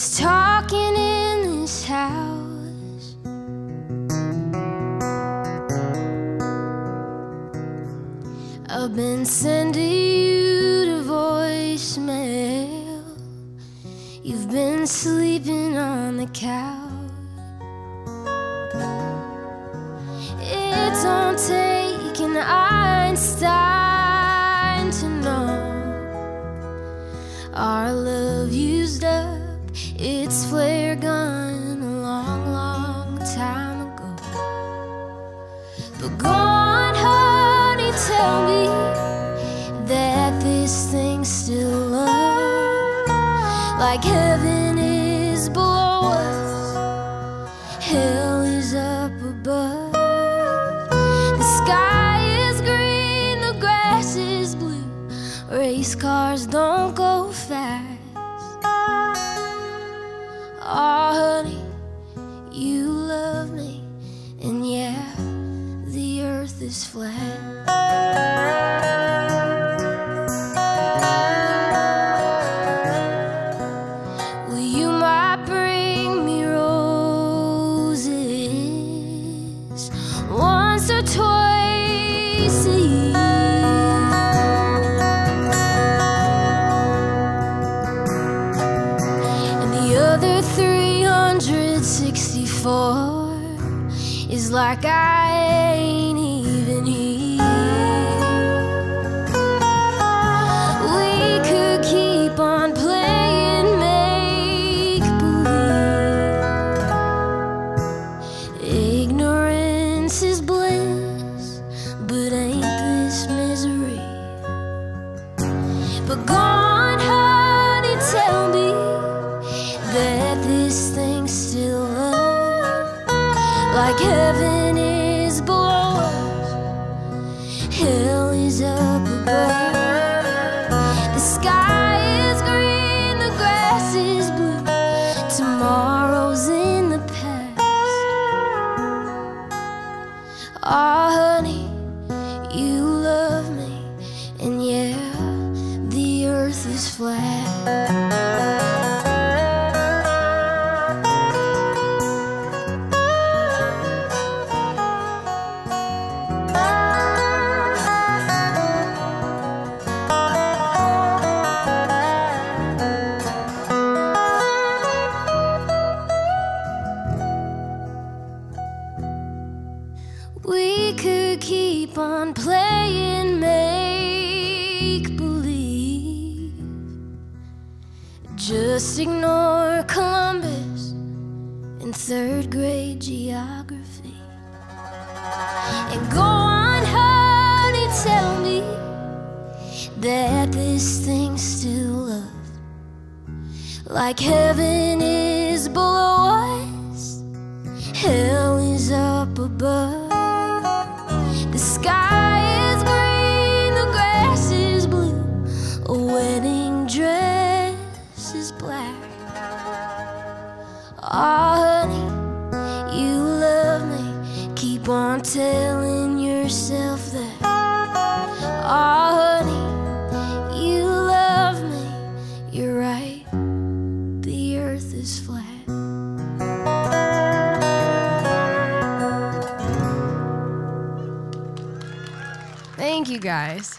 is talking in this house. I've been sending you to voicemail. You've been sleeping on the couch. It don't take an Einstein to know. Our love used up its flare gun a long, long time ago. But go on, honey, tell me that this thing's still love, like heaven is below us, hell is up above. The sky is green, the grass is blue, race cars don't is. Well, you might bring me roses once or twice a year. And the other 364 is like I ain't But go on, honey, tell me that this thing's still love, like heaven is below us, hell is up above. The sky is green, the grass is blue, tomorrow's in the past. Ah, honey, you We could keep on playing in third grade geography. And go on, honey, tell me that this thing's still love. Like heaven is below us, hell is up above. On telling yourself that. oh honey, you love me, you're right, the earth is flat. Thank you guys.